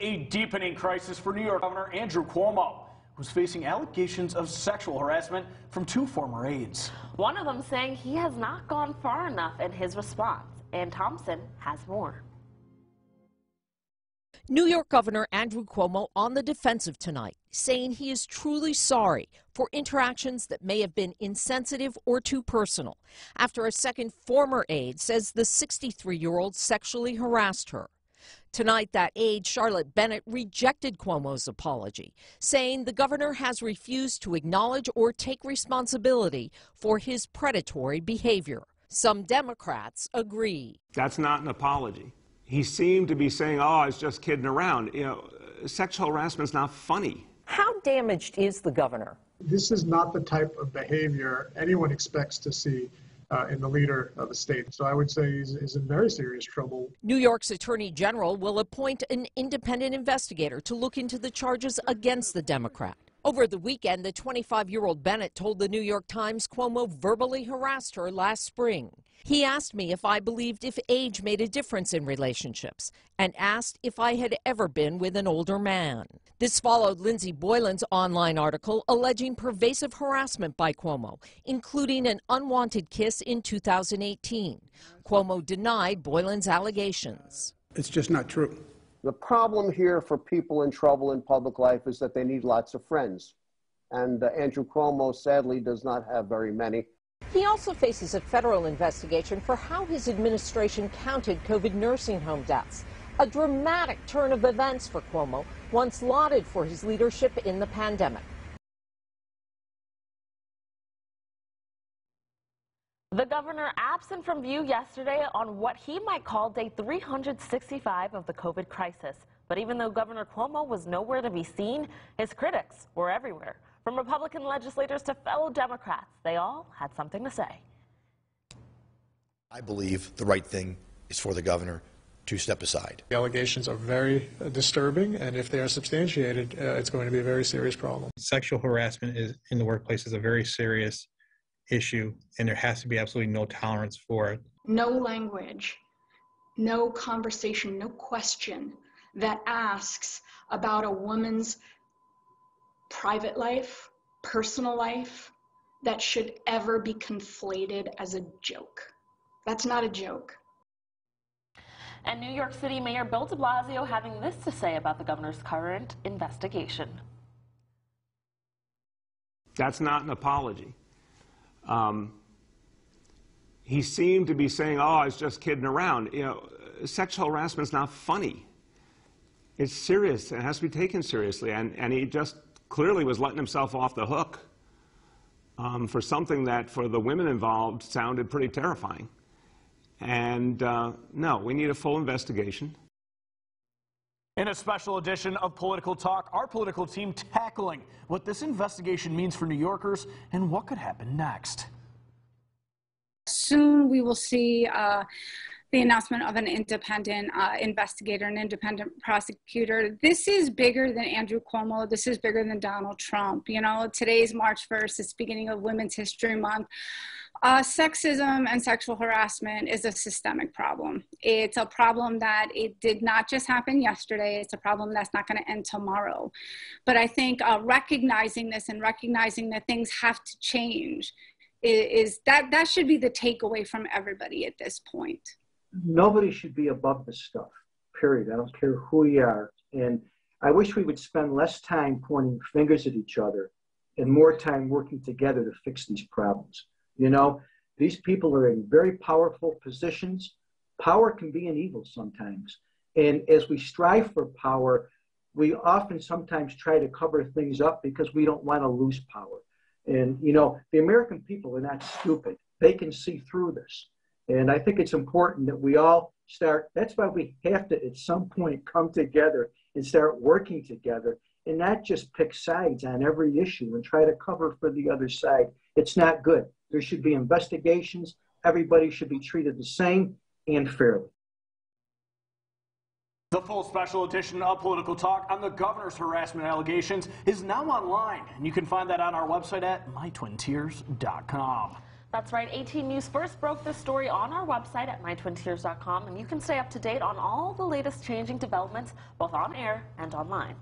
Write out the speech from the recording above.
A deepening crisis for New York Governor Andrew Cuomo, who's facing allegations of sexual harassment from two former aides. One of them saying he has not gone far enough in his response. Anne Thompson has more. New York Governor Andrew Cuomo on the defensive tonight, saying he is truly sorry for interactions that may have been insensitive or too personal, after a second former aide says the 63 year old sexually harassed her. Tonight, that aide, Charlotte Bennett, rejected Cuomo's apology, saying the governor has refused to acknowledge or take responsibility for his predatory behavior. Some Democrats agree. That's not an apology he seemed to be saying, oh, I was just kidding around. You know, sexual harassment is not funny. How damaged is the governor? This is not the type of behavior anyone expects to see uh, in the leader of a state. So I would say he's, he's, in very serious trouble. New York's Attorney General will appoint an independent investigator to look into the charges against the Democrat. Over the weekend, the 25 year old Bennett told the New York Times Cuomo verbally harassed her last spring. He asked me if I believed if age made a difference in relationships and asked if I had ever been with an older man. This followed Lindsey Boylan's online article alleging pervasive harassment by Cuomo, including an unwanted kiss in 2018. Cuomo denied Boylan's allegations. It's just not true. The problem here for people in trouble in public life is that they need lots of friends. And uh, Andrew Cuomo sadly does not have very many. He also faces a federal investigation for how his administration counted COVID nursing home deaths. A dramatic turn of events for Cuomo, once lauded for his leadership in the pandemic. The governor absent from view yesterday on what he might call day 365 of the COVID crisis. But even though Governor Cuomo was nowhere to be seen, his critics were everywhere. From Republican legislators to fellow Democrats, they all had something to say. I believe the right thing is for the governor to step aside. The allegations are very uh, disturbing, and if they are substantiated, uh, it's going to be a very serious problem. Sexual harassment is, in the workplace is a very serious issue, and there has to be absolutely no tolerance for it. No language, no conversation, no question that asks about a woman's private life, personal life, that should ever be conflated as a joke. That's not a joke. And New York City Mayor Bill de Blasio having this to say about the governor's current investigation. That's not an apology. Um, he seemed to be saying, oh, I was just kidding around. You know, sexual harassment is not funny. It's serious. It has to be taken seriously. And, and he just clearly was letting himself off the hook um, for something that, for the women involved, sounded pretty terrifying. And uh, no, we need a full investigation. In a special edition of Political Talk, our political team tackling what this investigation means for New Yorkers and what could happen next. Soon we will see uh, the announcement of an independent uh, investigator, an independent prosecutor. This is bigger than Andrew Cuomo. This is bigger than Donald Trump. You know, today's March 1st, it's beginning of Women's History Month. Uh, sexism and sexual harassment is a systemic problem. It's a problem that it did not just happen yesterday. It's a problem that's not going to end tomorrow. But I think uh, recognizing this and recognizing that things have to change is, is that that should be the takeaway from everybody at this point nobody should be above this stuff, period. I don't care who you are. And I wish we would spend less time pointing fingers at each other and more time working together to fix these problems. You know, these people are in very powerful positions. Power can be an evil sometimes. And as we strive for power, we often sometimes try to cover things up because we don't want to lose power. And, you know, the American people are not stupid. They can see through this. And I think it's important that we all start, that's why we have to at some point come together and start working together and not just pick sides on every issue and try to cover for the other side. It's not good. There should be investigations. Everybody should be treated the same and fairly. The full special edition of Political Talk on the governor's harassment allegations is now online, and you can find that on our website at mytwintiers.com. That's right. 18 News first broke this story on our website at mytwintiers.com, and you can stay up to date on all the latest changing developments both on air and online.